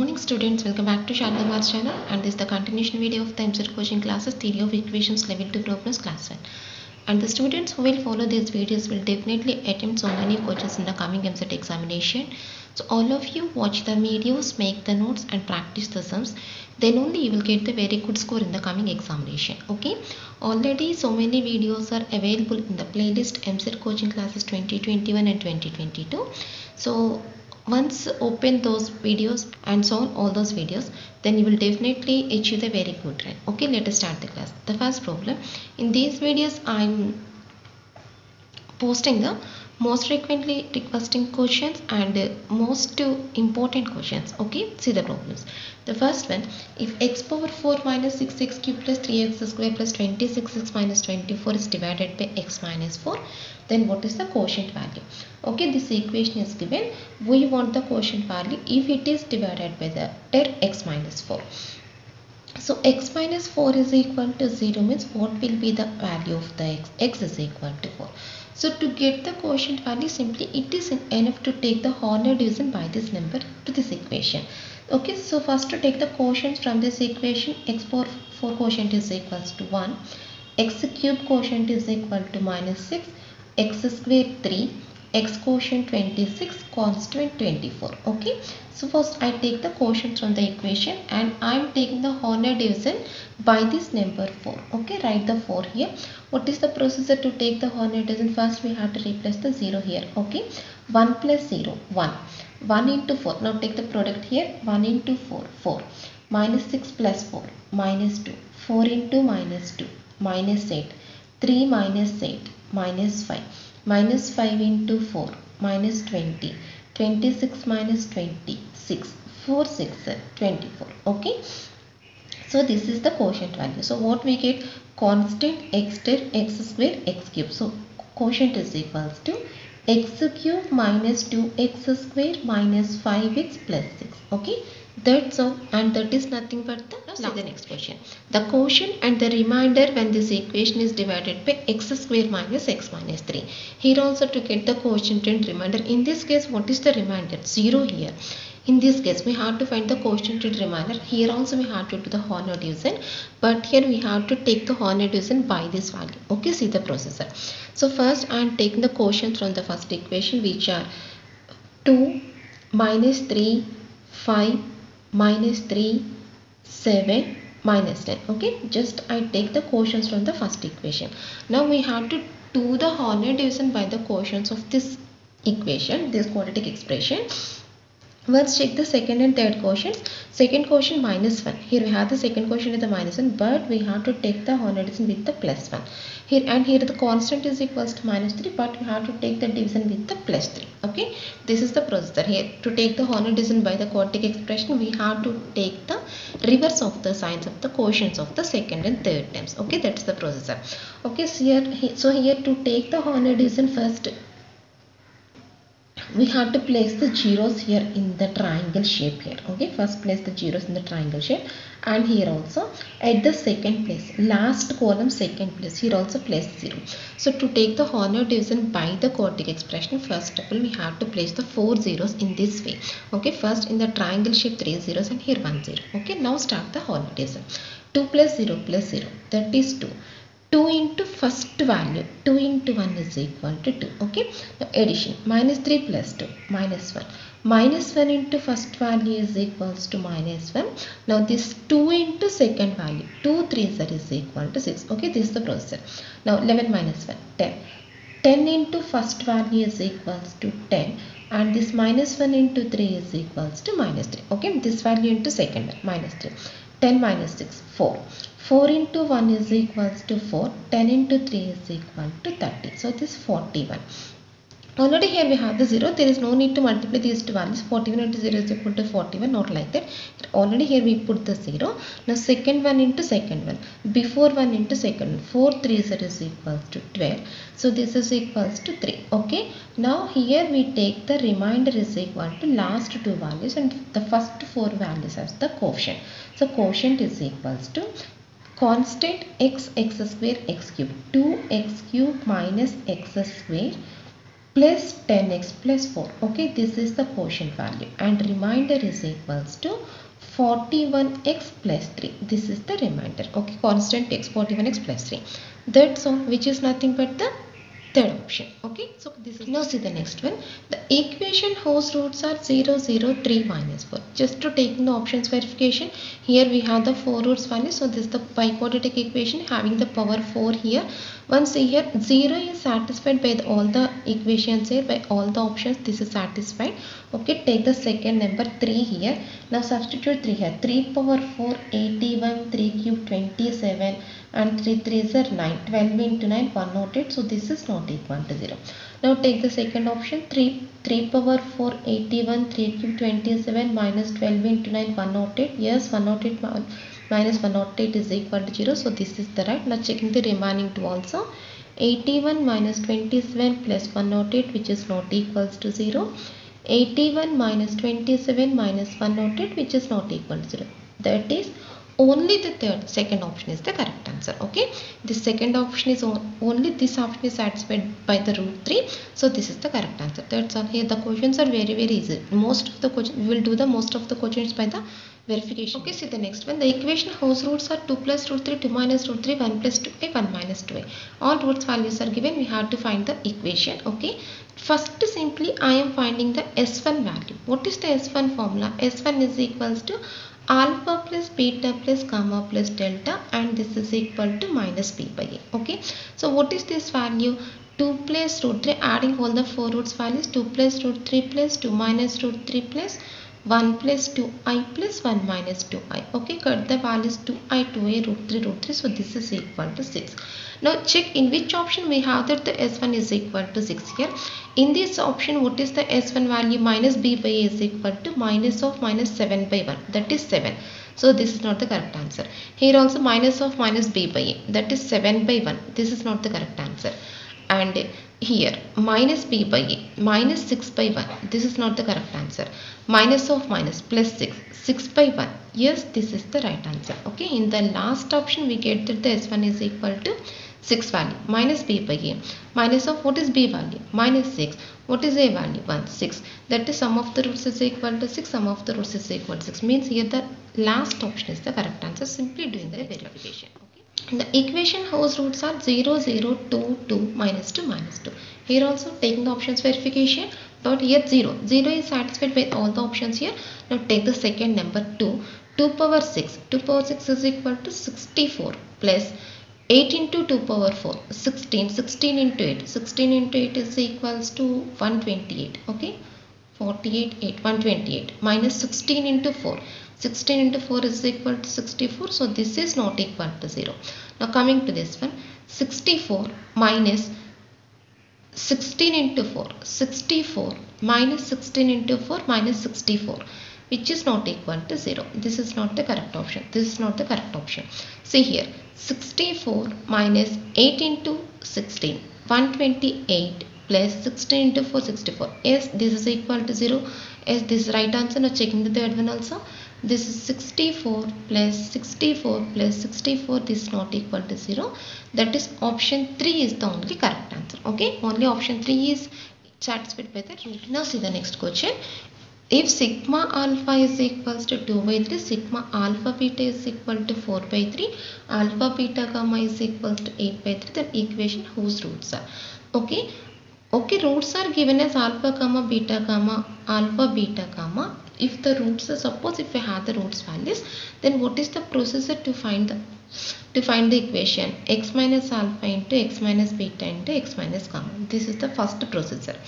morning students, welcome back to Sarada Maths channel and this is the continuation video of the EAMCET coaching classes theory of equations level 2 problems class 1 and the students who will follow these videos will definitely attempt so many coaches in the coming EAMCET examination. So all of you watch the videos make the notes and practice the sums. Then only you will get the very good score in the coming examination okay? Already so many videos are available in the playlist EAMCET coaching classes 2021 and 2022 so once open those videos and so on all those videos then you will definitely achieve the very good rank okay let us start the class. The first problem. In these videos i'm posting the most frequently requesting questions and uh, most important questions okay? See the problems. The first one if x power 4 minus 6x cube plus 3x square plus 26x minus 24 is divided by x minus 4 then what is the quotient value? Okay this equation is given. We want the quotient value if it is divided by the term x minus 4 so x minus 4 is equal to 0 means what will be the value of the x? x is equal to 4. So to get the quotient value simply it is enough to take the Horner division by this number to this equation. Okay so first to take the quotient from this equation x power 4 quotient is equals to 1 x cube quotient is equal to minus 6 x square 3 x quotient 26 constant 24 okay? So first I take the quotient from the equation and I am taking the Horner division by this number 4 okay? Write the 4 here. What is the procedure to take the Horner division? First we have to replace the 0 here. Okay? 1 plus 0 1 1 into 4 now take the product here. 1 into 4 4 minus 6 plus 4 minus 2 4 into minus 2 minus 8 3 minus 8 minus 5 minus 5 into 4 minus 20 26 minus 26 4 6 24 okay? So this is the quotient value. So what we get? Constant x ter x square x cube. So quotient is equals to x cube minus 2x square minus 5x plus 6 okay that's all. And that is nothing but the now see the next question. The quotient and the remainder when this equation is divided by x square minus x minus 3 here also to get the quotient and remainder. In this case what is the remainder? 0 here. In this case we have to find the quotient and remainder. Here also we have to do the Horner division but here we have to take the Horner division by this value. Okay see the processor. So first I am taking the quotient from the first equation which are 2 minus 3 5 minus 3 7 minus 10 okay just I take the quotients from the first equation. Now we have to do the Horner division by the quotients of this equation this quadratic expression Let's check the second and third quotient. Second quotient minus 1. Here we have the second quotient with the minus 1 but we have to take the division with the plus 1. Here and here the constant is equals to minus 3 but we have to take the division with the plus 3. Okay. This is the procedure. Here to take the division by the quartic expression we have to take the reverse of the signs of the quotients of the second and third terms. Okay. That's the procedure. Okay. So here, so here to take the division first we have to place the zeros here in the triangle shape here. Okay first place the zeros in the triangle shape and here also. At the second place last column second place here also place zero. So to take the Horner division by the quadratic expression first of all we have to place the four zeros in this way. Okay first in the triangle shape three zeros and here one zero. Okay now start the Horner division. 2 plus 0 plus 0 that is 2 2 into first value 2 into 1 is equal to 2 okay? Now addition minus 3 plus 2 minus 1 minus 1 into first value is equals to minus 1 now this 2 into second value 2 3 that is equal to 6 okay? This is the process. Now 11 minus 1 10 10 into first value is equals to 10 and this minus 1 into 3 is equals to minus 3 okay? This value into second minus 3 10 minus 6 4 4 into 1 is equals to 4 10 into 3 is equal to 30 so this 41 already here we have the 0 there is no need to multiply these two values 41 into 0 is equal to 41 not like that. Already here we put the 0 now second one into second one. Before one into second one. 4 3 0 is equals to 12 so this is equals to 3 okay? Now here we take the remainder is equal to last two values and the first four values as the quotient. So quotient is equals to constant x x square x cube. 2x cube minus x square plus 10x plus 4 okay this is the quotient value. And remainder is equals to 41x plus 3 this is the remainder okay constant x 41x plus 3 that's all which is nothing but the third option okay? So this is now see the next one. The equation whose roots are 0 0 3 minus 4 just to take the options verification here we have the four roots value. So this is the biquadratic equation having the power 4 here. Once here 0 is satisfied by the, all the equations here by all the options this is satisfied okay take the second number 3 here. Now substitute 3 here. 3 power 4 81 3 cube 27 and 3 3s are 9 12 into 9 108 so this is not equal to 0 now take the second option. 3 3 power 4 81 3 cube 27 minus 12 into 9 108 yes 108 minus 108 is equal to 0 so this is the right. Now checking the remaining two also. 81 minus 27 plus 108 which is not equals to 0 81 minus 27 minus 108 which is not equal to 0 that is only the third second option is the correct answer okay? The second option is only this option is satisfied by the root 3 so this is the correct answer. That's all. Here the questions are very very easy. Most of the questions we will do the most of the questions by the verification. Okay see the next one. The equation whose roots are 2 plus root 3 2 minus root 3 1 plus 2 a 1 minus 2a eh. all roots values are given. We have to find the equation okay? First simply i am finding the s1 value. What is the s1 formula? S1 is equals to alpha plus beta plus gamma plus delta and this is equal to minus b by a okay? So what is this value? 2 plus root 3 adding all the four roots values 2 plus root 3 plus 2 minus root 3 plus 1 plus 2i plus 1 minus 2i okay cut the values 2i 2a root 3 root 3 so this is equal to 6 now check in which option we have that the s1 is equal to 6 here. In this option what is the s1 value minus b by a is equal to minus of minus 7 by 1 that is 7 so this is not the correct answer. Here also minus of minus b by a. That is 7 by 1 this is not the correct answer. And here minus b by a minus 6 by 1 this is not the correct answer. Minus of minus plus 6 6 by 1 yes this is the right answer. Okay in the last option we get that the s1 is equal to 6 value. Minus b by a. Minus of what is b value? Minus 6 what is a value? 1 6 that is sum of the roots is equal to 6 sum of the roots is equal to 6 means here the last option is the correct answer. Simply doing the verification the equation whose roots are 0 0 2 2 minus 2 minus 2 here also taking the options verification but here 0 0 is satisfied by all the options here. Now take the second number 2 2 power 6 2 power 6 is equal to 64 plus 8 into 2 power 4 16 16 into 8 16 into 8 is equals to 128 okay? 48 8 128 minus 16 into 4 16 into 4 is equal to 64 so this is not equal to 0 now coming to this one 64 minus 16 into 4 64 minus 16 into 4 minus 64 which is not equal to 0 this is not the correct option. This is not the correct option. See here 64 minus 8 into 16 128 plus 16 into 4 64 yes this is equal to 0 yes this is right answer. Now checking the third one also. This is 64 plus 64 plus 64 this is not equal to 0 that is option 3 is the only correct answer. Okay? Only option 3 is satisfied by the root now see the next question. If sigma alpha is equals to 2 by 3 sigma alpha beta is equal to 4 by 3 alpha beta gamma is equals to 8 by 3 then equation whose roots are? Okay okay roots are given as alpha comma beta comma alpha beta comma. if the roots are suppose if we have the roots values then what is the procedure to find the to find the equation? X minus alpha into x minus beta into x minus gamma this is the first procedure.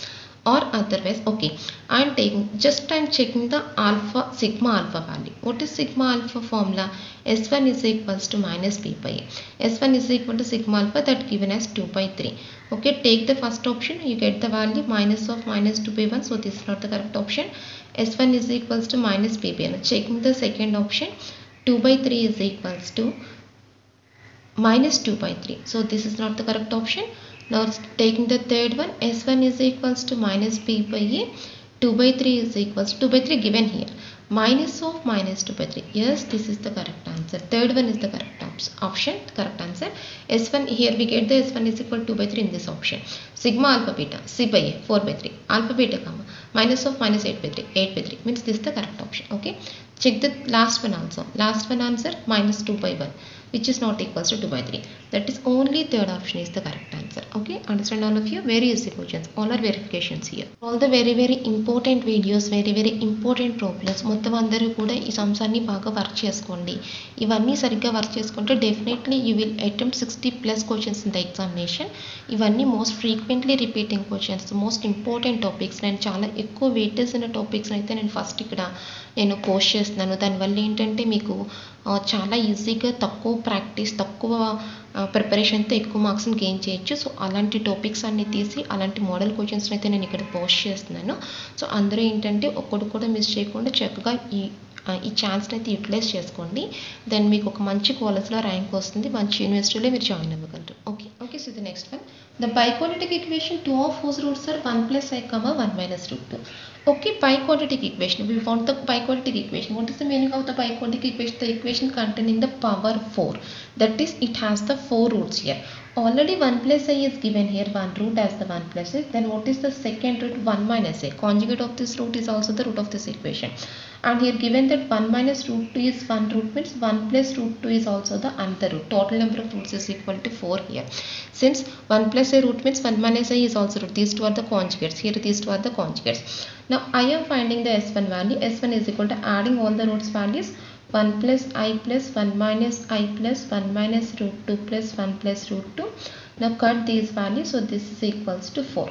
Or otherwise okay i am taking just i am checking the alpha sigma alpha value. What is sigma alpha formula? S1 is equals to minus b by a. S1 is equal to sigma alpha that given as 2 by 3 okay take the first option. You get the value minus of minus 2 by 1 so this is not the correct option. S1 is equals to minus b by 1 checking the second option. 2 by 3 is equals to minus 2 by 3 so this is not the correct option. Now taking the third one s1 is equals to minus b by a 2 by 3 is equals to 2 by 3 given here. Minus of minus 2 by 3 yes this is the correct answer. Third one is the correct op- option correct answer. S1 here we get the s1 is equal to 2 by 3 in this option. Sigma alpha beta c by a 4 by 3 alpha beta comma minus of minus 8 by 3 8 by 3 means this is the correct option okay? Check the last one also. Last one answer minus 2 by 1 which is not equals to 2 by 3 that is only third option is the correct answer okay understand all of you very easy questions all are verifications here all the very very important videos very very important problems మొత్తం అందరూ కూడా ఈ sums అన్ని బాగా work చేసుకోండి ఇవన్నీ సరిగ్గా work చేసుకుంటే definitely you will attempt sixty plus questions in the examination ఇవన్నీ most frequently repeating questions most important topics నేను చాలా ఎక్కువ వెయిటేజ్ ఉన్న టాపిక్స్ అయితే నేను ఫస్ట్ ఇక్కడ నేను పోస్ట్ చేస్తున్నాను దానివల్ల ఏంటంటే మీకు ఆ, చాలా ఈజీగా తక్కువ ప్రాక్టీస్ తక్కువ ప్రిపరేషన్తో ఎక్కువ మార్క్స్ని గెయిన్ చేయొచ్చు. సో అలాంటి టాపిక్స్ అన్ని తీసి అలాంటి మోడల్ క్వశ్చన్స్ని అయితే నేను ఇక్కడ పోస్ట్ చేస్తున్నాను. సో అందరూ ఏంటంటే ఒక్కడు కూడా మిస్ చేయకుండా చక్కగా ఈ ఈ ఛాన్స్ని అయితే యూటిలైజ్ చేసుకోండి. దెన్ మీకు ఒక మంచి కాలేజ్లో ర్యాంక్ వస్తుంది. మంచి యూనివర్సిటీలో మీరు join అవ్వగలరు. Okay okay so the next one the biquadratic equation two of whose roots are one plus i comma one minus root two okay biquadratic equation. We want the biquadratic equation. What is the meaning of the biquadratic equation? The equation containing the power 4 that is it has the four roots here. Already 1 plus i is given here. One root as the 1 plus i. Then what is the second root? 1 minus a conjugate of this root is also the root of this equation and here given that 1 minus root 2 is 1 root means 1 plus root 2 is also the another root total number of roots is equal to 4 here since 1 plus a root means 1 minus a is also root these two are the conjugates here these two are the conjugates now I am finding the S1 value. S1 is equal to adding all the roots values 1 plus i plus 1 minus i plus 1 minus root 2 plus 1 plus root 2. Now cut these values. So this is equals to 4.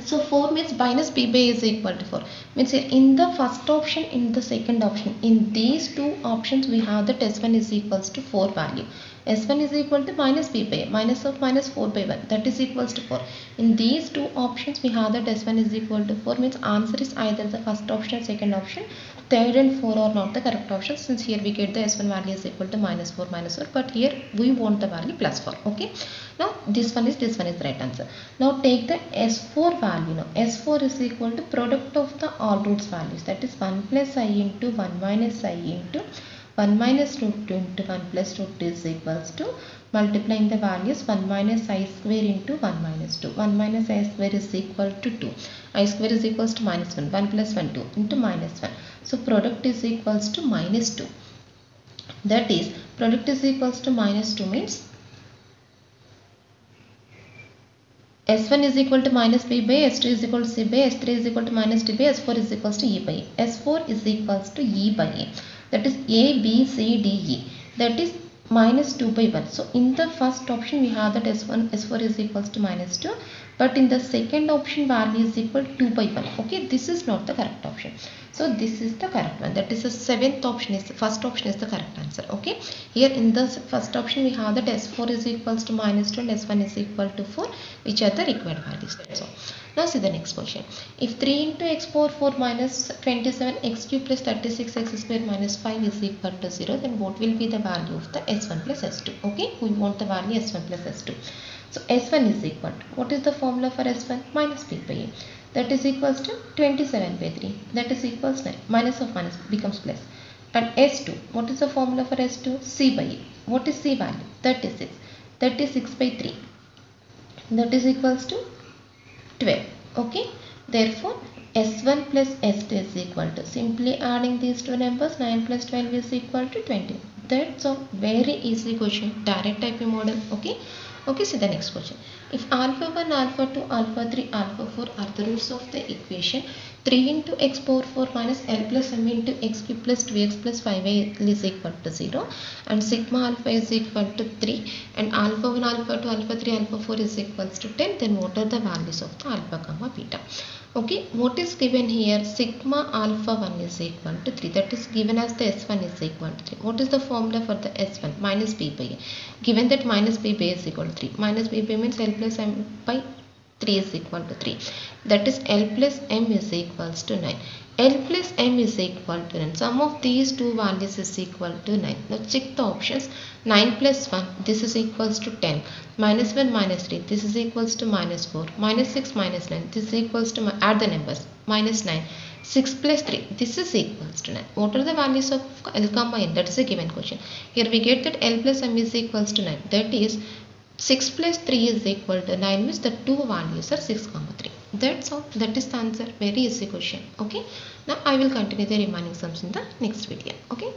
So 4 means minus b by is equal to 4. Means in the first option, in the second option, in these two options we have that S1 is equals to 4 value. S1 is equal to minus b by minus of minus 4 by 1 that is equals to 4. In these two options we have that S1 is equal to 4 means answer is either the first option or second option. Third and 4 are not the correct options since here we get the S1 value is equal to minus 4 minus 4 but here we want the value plus 4 okay. Now this one is this one is the right answer. Now take the S4 value now S4 is equal to product of the all roots values that is 1 plus i into 1 minus i into 1 minus root 2 into 1 plus root 2 is equals to multiplying the values 1 minus i square into 1 minus 2 1 minus i square is equal to 2 i square is equals to minus 1 1 plus 1 2 into minus 1 so product is equals to minus 2 that is product is equals to minus 2 means S1 is equal to minus B by S2 is equal to C by S3 is equal to minus D by S4 is equals to E by A. S4 is equals to E by A. That is A, B, C, D, E. That is minus 2 by 1. So in the first option we have that S1, S4 is equals to minus 2. But in the second option value is equal to 2 by 1. Okay, this is not the correct option. So this is the correct one. That is the seventh option is the first option is the correct answer. Okay. Here in the first option we have that S4 is equals to minus 2 and S1 is equal to 4 which are the required values. So now see the next question. If 3 into x power 4 minus 27 x cube plus 36 x square minus 5 is equal to 0 then what will be the value of the S1 plus S2? Okay. We want the value S1 plus S2. So S1 is equal to what is the formula for S1 minus P by A. That is equals to 27 by 3 that is equals 9 minus of minus becomes plus. And S2 what is the formula for S2 C by A. What is C value? 36 36 by 3 that is equals to 12 okay? Therefore S1 plus S2 is equal to simply adding these two numbers 9 plus 12 is equal to 20 that's a very easy question. Direct typing model. Okay? Okay see the next question. If alpha 1 alpha 2 alpha 3 alpha 4 are the roots of the equation 3 into x power 4 minus l plus m into x cube plus 2x plus 5y is equal to 0 and sigma alpha is equal to 3 and alpha 1 alpha 2 alpha 3 alpha 4 is equals to 10 then what are the values of the alpha comma beta? Okay what is given here? Sigma alpha 1 is equal to 3 that is given as the s1 is equal to 3 what is the formula for the s1 minus b by a. Given that minus b by is equal to 3 minus b by means l plus m by 3 is equal to 3 that is l plus m is equals to 9 l plus m is equal to 9 sum of these two values is equal to 9 now check the options. 9 plus 1 this is equals to 10 minus 1 minus 3 this is equals to minus 4 minus 6 minus 9 this is equals to add the numbers. Minus 9 6 plus 3 this is equals to 9 what are the values of l comma n? That is a given question. Here we get that l plus m is equals to 9 that is 6 plus 3 is equal to 9 means the two values are 6 comma 3 that's all. That is the answer. Very easy question. Okay? Now i will continue the remaining sums in the next video. Okay